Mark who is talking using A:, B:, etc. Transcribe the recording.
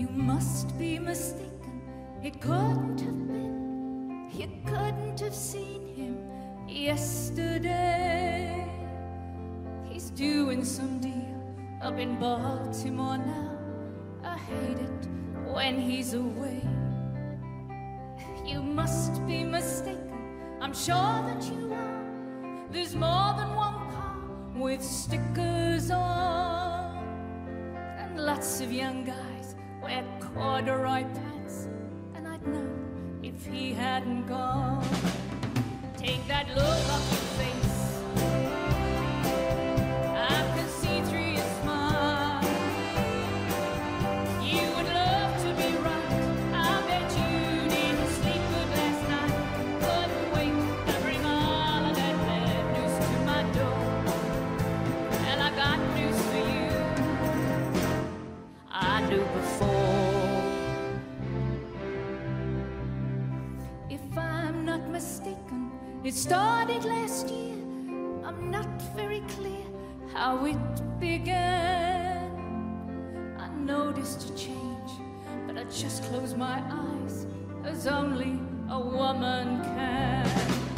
A: You must be mistaken. It couldn't have been. You couldn't have seen him yesterday. He's doing some deal up in Baltimore now. I hate it when he's away. You must be mistaken. I'm sure that you are. There's more than one car with stickers on, and lots of young guys wear corduroy pants. And I'd know if he hadn't gone. It started last year. I'm not very clear how it began. I noticed a change, but I just closed my eyes as only a woman can.